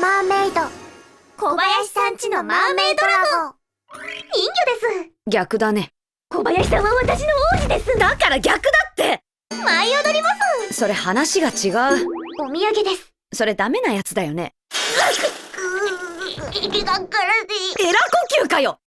マーメイド。小林さんちのマーメイドラゴ人魚です。逆だね。小林さんは私の王子です。だから逆だって。舞い踊ります。それ話が違う。お土産です。それダメなやつだよね。エラ呼吸かよ。